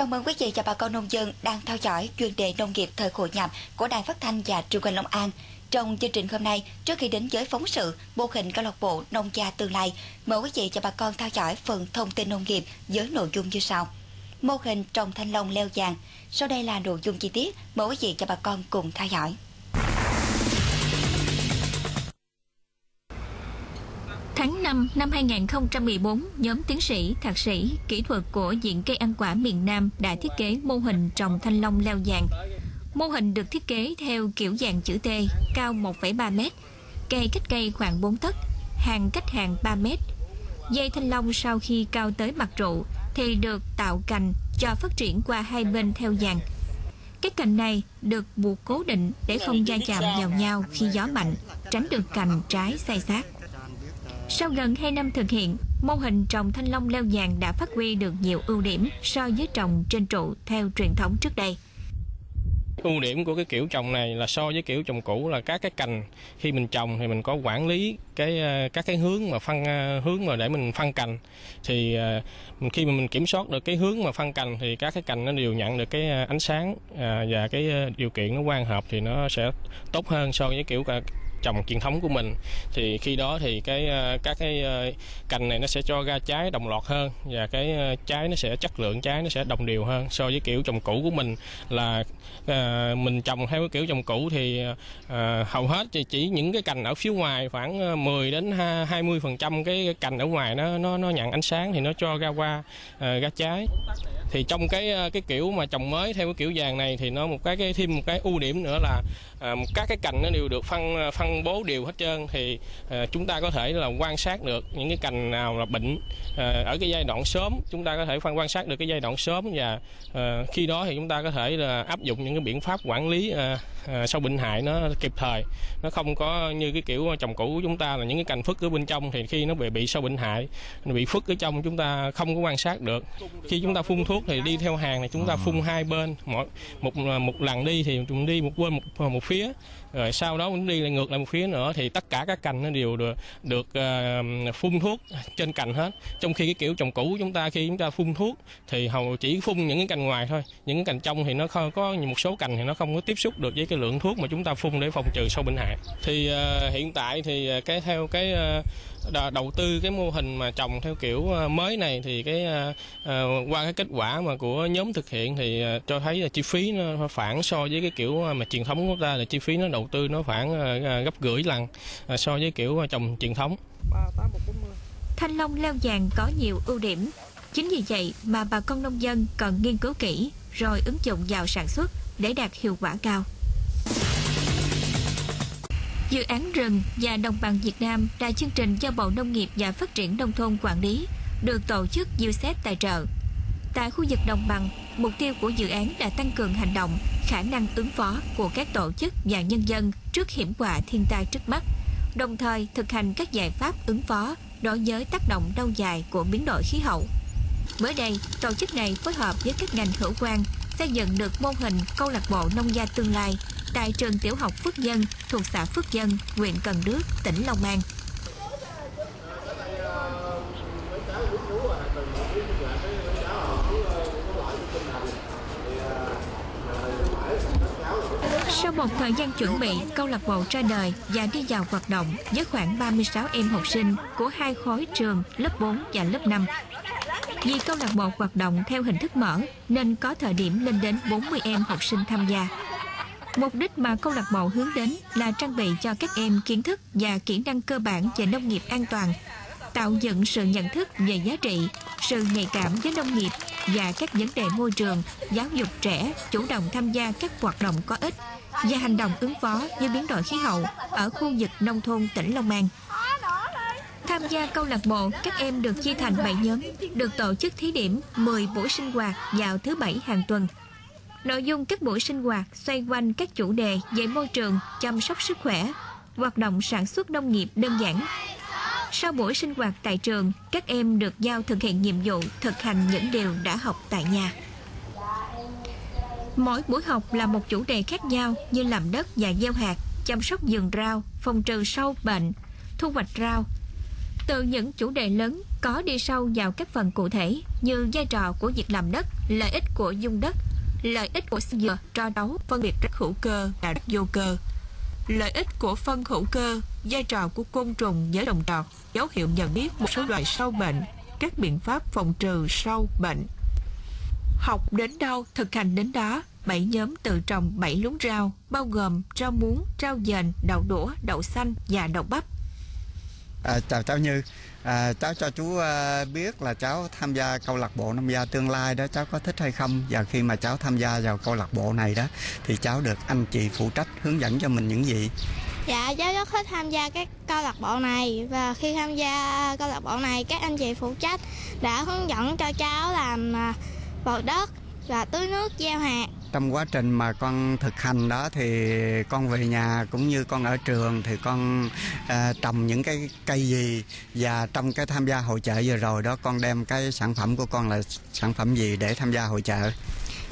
Chào mừng quý vị và bà con nông dân đang theo dõi chuyên đề nông nghiệp thời hội nhập của Đài Phát thanh và Truyền hình Long An. Trong chương trình hôm nay, trước khi đến với phóng sự mô hình câu lạc bộ nông gia tương lai, mời quý vị và bà con theo dõi phần thông tin nông nghiệp với nội dung như sau. Mô hình trồng thanh long leo vàng. Sau đây là nội dung chi tiết, mời quý vị và bà con cùng theo dõi. Tháng 5 năm 2014, nhóm tiến sĩ, thạc sĩ, kỹ thuật của Viện Cây ăn quả miền Nam đã thiết kế mô hình trồng thanh long leo vàng. Mô hình được thiết kế theo kiểu dạng chữ T, cao 1,3 m, cây cách cây khoảng 4 tấc, hàng cách hàng 3 m. Dây thanh long sau khi cao tới mặt trụ thì được tạo cành cho phát triển qua hai bên theo dàn. Các cành này được buộc cố định để không va chạm vào nhau khi gió mạnh, tránh được cành trái xay sát. Sau gần 2 năm thực hiện, mô hình trồng thanh long leo vàng đã phát huy được nhiều ưu điểm so với trồng trên trụ theo truyền thống trước đây. Ưu điểm của cái kiểu trồng này là so với kiểu trồng cũ là các cái cành khi mình trồng thì mình có quản lý cái ờ, các cái hướng mà phân ờ, hướng mà để mình phân cành thì ờ, khi mà mình kiểm soát được cái hướng mà phân cành thì các cái cành nó đều nhận được cái ánh sáng và cái điều kiện nó quang hợp thì nó sẽ tốt hơn so với kiểu trồng truyền thống của mình thì khi đó thì cái ờ, các cái ờ, cành này nó sẽ cho ra trái đồng loạt hơn và cái ờ, trái nó sẽ chất lượng trái nó sẽ đồng đều hơn. So với kiểu trồng cũ của mình là à, mình trồng theo cái kiểu trồng cũ thì à, hầu hết thì chỉ những cái cành ở phía ngoài khoảng 10 đến 20 phần trăm cái cành ở ngoài nó nó nó nhận ánh sáng thì nó cho ra qua à, ra trái. Thì trong cái cái kiểu mà trồng mới theo cái kiểu vàng này thì nó một cái, cái thêm một cái ưu điểm nữa là à, các cái cành nó đều được phân phân bố đều hết trơn thì à, chúng ta có thể là quan sát được những cái cành nào là bệnh à, ở cái giai đoạn sớm. Chúng ta có thể phân quan sát được cái giai đoạn sớm và à, khi đó thì chúng ta có thể là áp dụng những cái biện pháp quản lý à, à, sau bệnh hại nó kịp thời. Nó không có như cái kiểu trồng cũ của chúng ta là những cái cành phức ở bên trong thì khi nó bị bị sâu bệnh hại nó bị phức ở trong chúng ta không có quan sát được. Khi chúng ta phun thuốc thì đi theo hàng này chúng ta phun hai bên một một một lần đi thì chúng đi một bên một một phía rồi sau đó cũng đi lại ngược lại một phía nữa thì tất cả các cành nó đều được được uh, phun thuốc trên cành hết. Trong khi cái kiểu trồng cũ chúng ta khi chúng ta phun thuốc thì hầu chỉ phun những cái cành ngoài thôi. Những cái cành trong thì nó không có một số cành thì nó không có tiếp xúc được với cái lượng thuốc mà chúng ta phun để phòng trừ sâu bệnh hại. Thì uh, hiện tại thì ờ, cái theo cái uh, đầu tư cái mô hình mà trồng theo kiểu ờ, mới này thì cái uh, qua cái kết quả mà của nhóm thực hiện thì uh, cho thấy là chi phí nó phản so với cái kiểu mà truyền thống của ta là chi phí nó đầu tư nó khoảng uh, gấp rưỡi lần uh, so với kiểu trồng truyền thống. Thanh long leo vàng có nhiều ưu điểm. Chính vì vậy mà bà con nông dân cần nghiên cứu kỹ rồi ứng dụng vào sản xuất để đạt hiệu quả cao. Dự án rừng và đồng bằng Việt Nam là chương trình do Bộ Nông nghiệp và Phát triển Nông thôn quản lý, được tổ chức UCEP tài trợ. Tại khu vực đồng bằng, mục tiêu của dự án là tăng cường hành động, khả năng ứng phó của các tổ chức và nhân dân trước hiểm họa thiên tai trước mắt, đồng thời thực hành các giải pháp ứng phó đối với tác động lâu dài của biến đổi khí hậu. Mới đây, tổ chức này phối hợp với các ngành hữu quan xây dựng được mô hình câu lạc bộ nông gia tương lai tại trường tiểu học Phước Dân thuộc xã Phước Dân, huyện Cần Đước, tỉnh Long An. Sau một thời gian chuẩn bị, câu lạc bộ ra đời và đi vào hoạt động với khoảng 36 em học sinh của hai khối trường lớp 4 và lớp 5. Vì câu lạc bộ hoạt động theo hình thức mở nên có thời điểm lên đến 40 em học sinh tham gia. Mục đích mà câu lạc bộ hướng đến là trang bị cho các em kiến thức và kỹ năng cơ bản về nông nghiệp an toàn, tạo dựng sự nhận thức về giá trị, sự nhạy cảm với nông nghiệp và các vấn đề môi trường, giáo dục trẻ chủ động tham gia các hoạt động có ích và hành động ứng phó với biến đổi khí hậu ở khu vực nông thôn tỉnh Long An. Tham gia câu lạc bộ, các em được chia thành 7 nhóm, được tổ chức thí điểm 10 buổi sinh hoạt vào thứ bảy hàng tuần Nội dung các buổi sinh hoạt xoay quanh các chủ đề về môi trường, chăm sóc sức khỏe, hoạt động sản xuất nông nghiệp đơn giản. Sau buổi sinh hoạt tại trường, các em được giao thực hiện nhiệm vụ thực hành những điều đã học tại nhà. Mỗi buổi học là một chủ đề khác nhau như làm đất và gieo hạt, chăm sóc vườn rau, phòng trừ sâu bệnh, thu hoạch rau. Từ những chủ đề lớn có đi sâu vào các phần cụ thể như vai trò của việc làm đất, lợi ích của dung đất, lợi ích của dừa, cho đấu, phân biệt đất hữu cơ và đất vô cơ, lợi ích của phân hữu cơ, vai trò của côn trùng với đồng trọt, dấu hiệu nhận biết một số loại sâu bệnh, các biện pháp phòng trừ sâu bệnh. Học đến đâu, thực hành đến đó, bảy nhóm tự trồng bảy luống rau, bao gồm rau muống, rau dền, đậu đũa, đậu xanh và đậu bắp. À, chào cháu Như, à, cháu cho chú à, biết là cháu tham gia câu lạc bộ nông gia tương lai đó cháu có thích hay không? Và khi mà cháu tham gia vào câu lạc bộ này đó thì cháu được anh chị phụ trách hướng dẫn cho mình những gì? Dạ cháu rất thích tham gia các câu lạc bộ này. Và khi tham gia câu lạc bộ này các anh chị phụ trách đã hướng dẫn cho cháu làm à, đất và tưới nước gieo hạt trong quá trình mà con thực hành đó thì con về nhà cũng như con ở trường thì con à, trồng những cái cây gì và trong cái tham gia hội chợ vừa rồi đó con đem cái sản phẩm của con là sản phẩm gì để tham gia hội chợ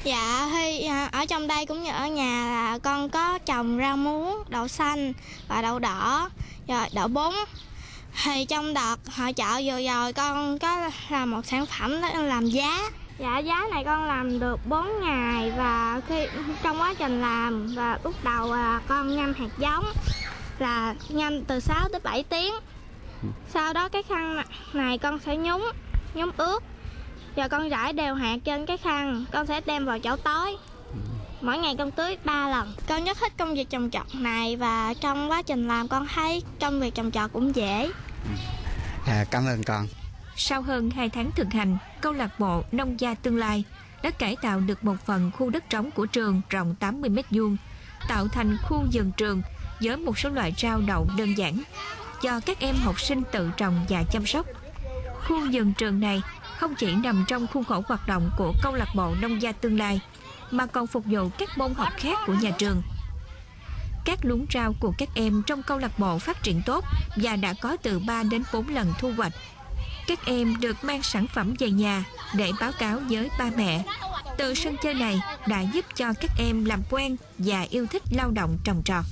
Dạ, thì à, ở trong đây cũng như ở nhà là con có trồng rau muống, đậu xanh và đậu đỏ, rồi đậu bún. Thì trong đợt hội chợ vừa rồi con có làm một sản phẩm đó là làm giá. Dạ, giá này con làm được 4 ngày và khi trong quá trình làm và lúc đầu là con ngâm hạt giống là ngâm từ 6 tới 7 tiếng. Sau đó cái khăn này con sẽ nhúng, nhúng ướt. Giờ con rải đều hạt trên cái khăn Con sẽ đem vào chỗ tối. Mỗi ngày con tưới 3 lần. Con rất thích công việc trồng trọt này Và trong quá trình làm con thấy công việc trồng trọt cũng dễ. À, Cảm ơn con. Sau hơn 2 tháng thực hành Câu lạc bộ Nông gia Tương lai đã cải tạo được một phần khu đất trống của trường rộng 80 mét vuông, tạo thành khu vườn trường với một số loại rau đậu đơn giản cho các em học sinh tự trồng và chăm sóc. Khu vườn trường này không chỉ nằm trong khuôn khổ hoạt động của câu lạc bộ nông gia tương lai mà còn phục vụ các môn học khác của nhà trường. Các luống rau của các em trong câu lạc bộ phát triển tốt và đã có từ 3 đến 4 lần thu hoạch. Các em được mang sản phẩm về nhà để báo cáo với ba mẹ. Từ sân chơi này đã giúp cho các em làm quen và yêu thích lao động trồng trọt.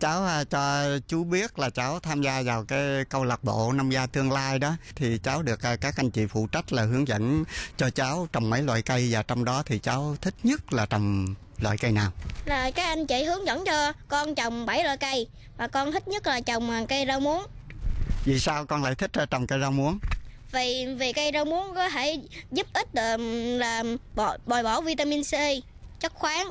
Cháu à, cho chú biết là cháu tham gia vào cái câu lạc bộ nông gia tương lai đó. Thì cháu được à, các anh chị phụ trách là hướng dẫn cho cháu trồng mấy loại cây và trong đó thì cháu thích nhất là trồng loại cây nào? Là các anh chị hướng dẫn cho con trồng 7 loại cây và con thích nhất là trồng à, cây rau muống vì sao con lại thích ờ, trồng cây rau muống? Vì vì cây rau muống có thể giúp ích là bồi bổ vitamin C chất khoáng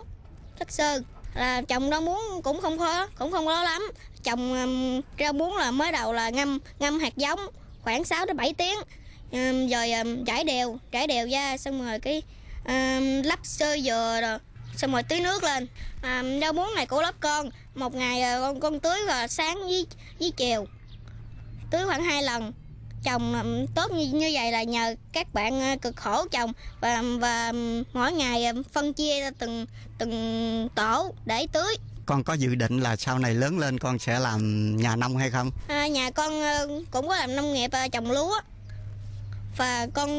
chất xơ. Là trồng rau muống cũng không khó cũng không khó lắm. Trồng um, rau muống là mới đầu là ngâm ngâm hạt giống khoảng 6 đến 7 tiếng. Um, rồi um, trải đều trải đều ra xong rồi cái um, lắp sơ dừa rồi xong rồi tưới nước lên. Um, rau muống này của lớp con một ngày uh, con con tưới vào sáng với với chiều tưới khoảng hai lần. Trồng tốt như như vậy là nhờ các bạn cực khổ trồng và và mỗi ngày phân chia từng từng tổ để tưới. Con có dự định là sau này lớn lên con sẽ làm nhà nông hay không? À, nhà con cũng có làm nông nghiệp trồng lúa. Và con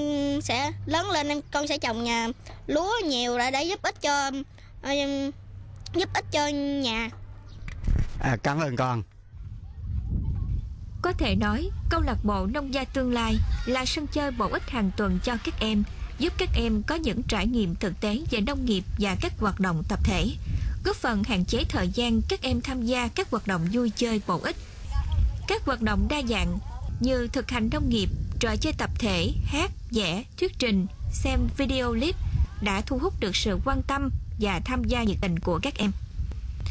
sẽ lớn lên con sẽ trồng nhà lúa nhiều để để giúp ích cho giúp ích cho nhà. À, cảm ơn con có thể nói, câu lạc bộ nông gia tương lai là sân chơi bổ ích hàng tuần cho các em, giúp các em có những trải nghiệm thực tế về nông nghiệp và các hoạt động tập thể, góp phần hạn chế thời gian các em tham gia các hoạt động vui chơi bổ ích. Các hoạt động đa dạng như thực hành nông nghiệp, trò chơi tập thể, hát, vẽ, thuyết trình, xem video clip đã thu hút được sự quan tâm và tham gia nhiệt tình của các em.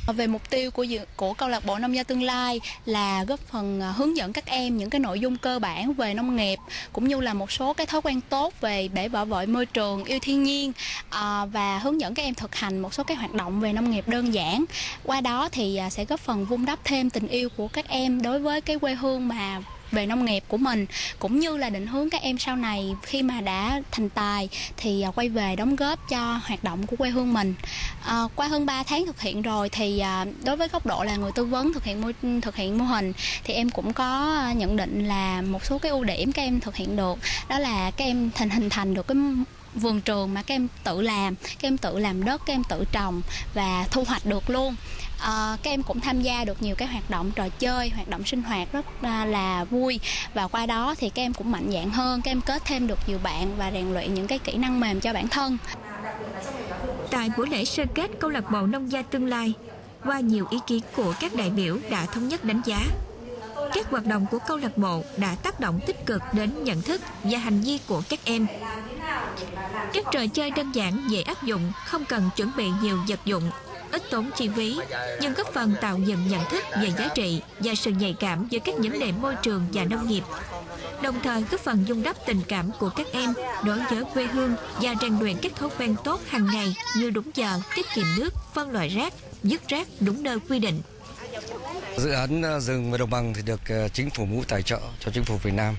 Ờ, về mục tiêu của của câu lạc bộ nông gia tương lai là góp phần ờ, hướng dẫn các em những cái nội dung cơ bản về nông nghiệp cũng như là một số cái thói quen tốt về để bảo vệ môi trường, yêu thiên nhiên à, và hướng dẫn các em thực hành một số cái hoạt động về nông nghiệp đơn giản. Qua đó thì sẽ góp phần vun đắp thêm tình yêu của các em đối với cái quê hương mà về nông nghiệp của mình cũng như là định hướng các em sau này khi mà đã thành tài thì à, quay về đóng góp cho hoạt động của quê hương mình. À, qua hơn 3 tháng thực hiện rồi thì à, đối với góc độ là người tư vấn thực hiện mô, thực hiện mô hình thì em cũng có nhận định là một số cái ưu điểm các em thực hiện được đó là các em thành hình thành được cái vườn trường mà các em tự làm các em tự làm đất các em tự trồng và thu hoạch được luôn. À, các em cũng tham gia được nhiều cái hoạt động trò chơi hoạt động sinh hoạt rất à, là vui. Và qua đó thì các em cũng mạnh dạn hơn các em kết thêm được nhiều bạn và rèn luyện những cái kỹ năng mềm cho bản thân. Tại buổi lễ sơ kết câu lạc bộ nông gia tương lai qua nhiều ý kiến của các đại biểu đã thống nhất đánh giá các hoạt động của câu lạc bộ đã tác động tích cực đến nhận thức và hành vi của các em. Các trò chơi đơn giản dễ áp dụng, không cần chuẩn bị nhiều vật dụng, ít tốn chi phí, nhưng góp phần tạo dựng nhận thức về giá trị và sự nhạy cảm với các vấn đề môi trường và nông nghiệp. Đồng thời góp phần dung đắp tình cảm của các em đối với quê hương và rèn luyện các thói quen tốt hàng ngày như đúng giờ, tiết kiệm nước, phân loại rác, dứt rác đúng nơi quy định. Dự án ờ, rừng và đồng bằng thì được ờ, chính phủ Mỹ tài trợ cho chính phủ Việt Nam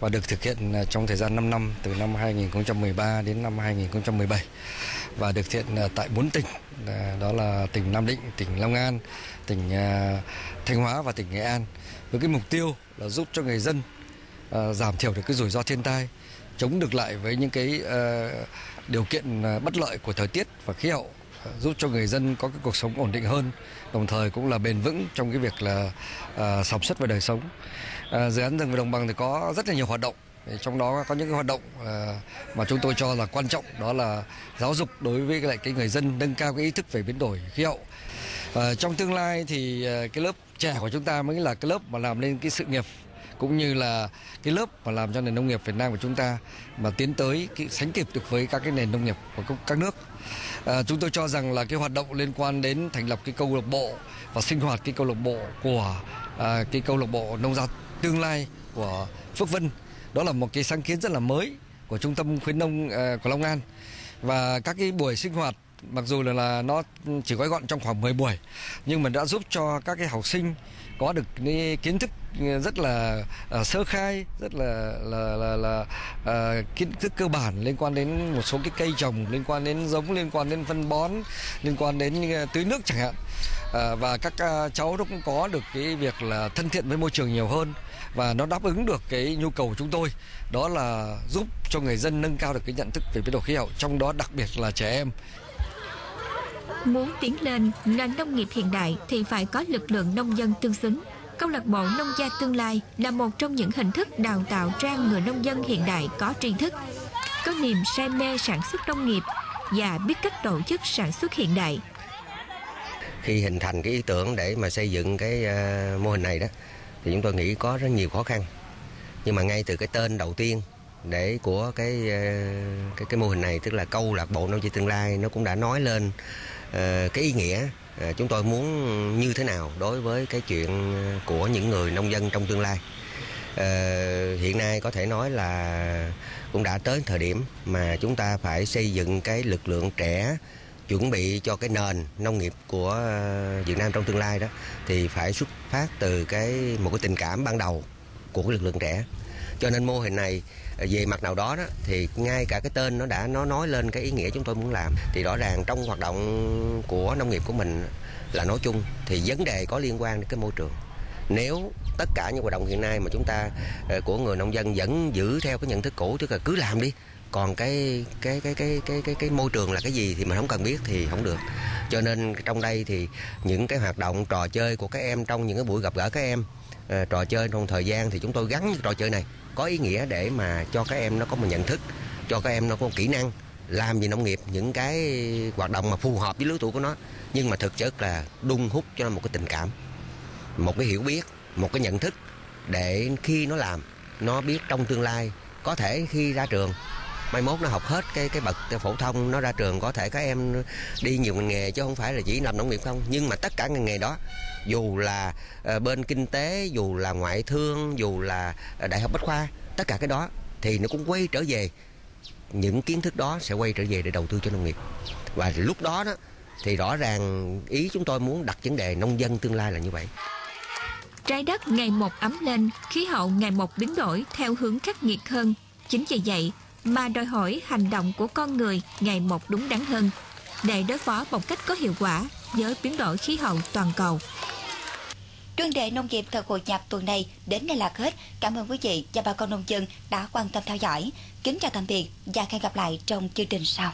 và được thực hiện ờ, trong thời gian 5 năm từ năm 2013 đến năm 2017 và được thực hiện tại 4 tỉnh đó là tỉnh Nam Định, tỉnh Long An, tỉnh Thanh Hóa và tỉnh Nghệ An với cái mục tiêu là giúp cho người dân giảm thiểu được cái rủi ro thiên tai, chống được lại với những cái điều kiện bất lợi của thời tiết và khí hậu giúp cho người dân có cái cuộc sống ổn định hơn đồng thời cũng là bền vững trong cái việc là uh, sản xuất và đời sống. Uh, dự án rừng và đồng bằng thì có rất là nhiều hoạt động. Trong đó có những cái hoạt động uh, mà chúng tôi cho là quan trọng đó là giáo dục đối với lại cái người dân nâng cao cái ý thức về biến đổi khí hậu. Uh, trong tương lai thì uh, cái lớp trẻ của chúng ta mới là cái lớp mà làm lên cái sự nghiệp cũng như là cái lớp mà làm cho nền nông nghiệp Việt Nam của chúng ta mà tiến tới cái sánh kịp được với các cái nền nông nghiệp của các nước. À, chúng tôi cho rằng là cái hoạt động liên quan đến thành lập cái câu lạc bộ và sinh hoạt cái câu lạc bộ của à, cái câu lạc bộ nông gia tương lai của Phước Vân đó là một cái sáng kiến rất là mới của trung tâm khuyến nông à, của Long An và các cái buổi sinh hoạt mặc dù là, là nó chỉ gói gọn trong khoảng 10 buổi nhưng mà đã giúp cho các cái học sinh có được cái kiến thức rất là uh, sơ khai rất là là là, là uh, kiến thức cơ bản liên quan đến một số cái cây trồng liên quan đến giống liên quan đến phân bón liên quan đến uh, tưới nước chẳng hạn. Uh, và các uh, cháu nó cũng có được cái việc là thân thiện với môi trường nhiều hơn và nó đáp ứng được cái nhu cầu của chúng tôi. Đó là giúp cho người dân nâng cao được cái nhận thức về biến đổi khí hậu trong đó đặc biệt là trẻ em. Muốn tiến lên nền nông nghiệp hiện đại thì phải có lực lượng nông dân tương xứng. Câu lạc bộ Nông gia Tương lai là một trong những hình thức đào tạo ra người nông dân hiện đại có tri thức, có niềm say mê sản xuất nông nghiệp và biết cách tổ chức sản xuất hiện đại. Khi hình thành cái ý tưởng để mà xây dựng cái ờ, mô hình này đó thì chúng tôi nghĩ có rất nhiều khó khăn. Nhưng mà ngay từ cái tên đầu tiên để của cái ờ, cái cái mô hình này tức là câu lạc bộ nông gia tương lai nó cũng đã nói lên Ờ, cái ý nghĩa ờ, chúng tôi muốn như thế nào đối với cái chuyện của những người nông dân trong tương lai? Ờ, hiện nay có thể nói là cũng đã tới thời điểm mà chúng ta phải xây dựng cái lực lượng trẻ chuẩn bị cho cái nền nông nghiệp của Việt Nam trong tương lai đó, thì phải xuất phát từ cái, một cái tình cảm ban đầu của cái lực lượng trẻ cho nên mô hình này ờ, về mặt nào đó đó, thì ngay cả cái tên nó đã, nó nói lên cái ý nghĩa chúng tôi muốn làm, thì rõ ràng trong hoạt động của nông nghiệp của mình là nói chung, thì vấn đề có liên quan đến cái môi trường. Nếu tất cả những hoạt động hiện nay mà chúng ta ờ, của người nông dân vẫn giữ theo cái nhận thức cũ, tức là cứ làm đi, còn cái cái cái cái cái cái cái môi trường là cái gì thì mình không cần biết thì không được. Cho nên trong đây thì những cái hoạt động trò chơi của các em trong những cái buổi gặp gỡ các em ờ, trò chơi trong thời gian thì chúng tôi gắn với trò chơi này có ý nghĩa để mà cho các em nó có một nhận thức, cho các em nó có một kỹ năng làm gì nông nghiệp, những cái hoạt động mà phù hợp với lứa tuổi của nó. Nhưng mà thực chất là đun hút cho nó một cái tình cảm, một cái hiểu biết, một cái nhận thức để khi nó làm, nó biết trong tương lai có thể khi ra trường mai mốt nó học hết cái cái bậc phổ thông nó ra trường, có thể các em đi nhiều ngành nghề chứ không phải là chỉ làm nông nghiệp không. Nhưng mà tất cả ngành nghề đó, dù là ờ, bên kinh tế, dù là ngoại thương, dù là ờ, đại học bách khoa, tất cả cái đó thì nó cũng quay trở về. Những kiến thức đó sẽ quay trở về để đầu tư cho nông nghiệp. Và lúc đó đó thì rõ ràng ý chúng tôi muốn đặt vấn đề nông dân tương lai là như vậy. Trái đất ngày một ấm lên, khí hậu ngày một biến đổi theo hướng khắc nghiệt hơn. Chính vì vậy mà đòi hỏi hành động của con người ngày một đúng đắn hơn, để đối phó một cách có hiệu quả với biến đổi khí hậu toàn cầu. Chuyên đề nông nghiệp thời hội nhập tuần này đến đây là hết. Cảm ơn quý vị và bà con nông dân đã quan tâm theo dõi. Kính chào tạm biệt và hẹn gặp lại trong chương trình sau.